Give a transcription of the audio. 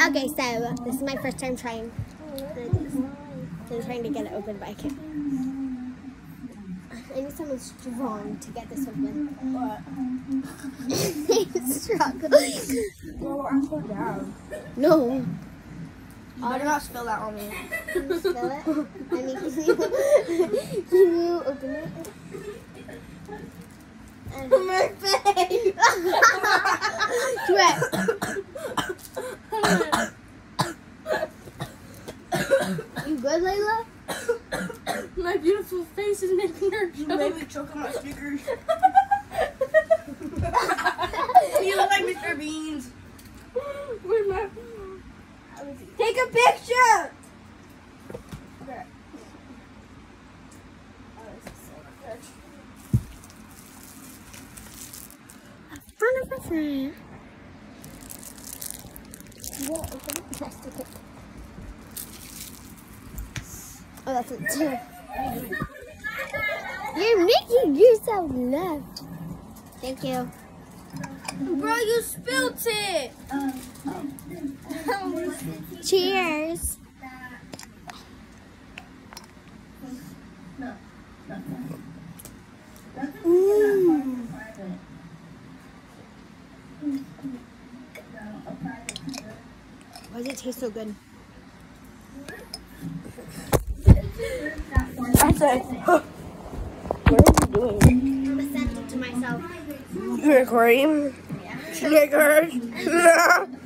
Okay, so this is my first time trying. I'm trying to get it open, but I can't. I need someone strong to get this open. Struggle. Well, I'm so down. No. You better not spill that on me. Can you spill it? I mean, can you, can you open it? And- My face! Do it. You good, Layla? My beautiful face is making her You choke. made me choke on my Snickers. you look like Mr. Beans. Where's my... Take a picture! Front of my friend. You want to open okay. Oh, that's it too. You're making yourself left. Thank you. Bro, you spilled it! Cheers. Why does it taste so good? I said, what are you doing? I'm a sent it to myself. Snickering. Snickers.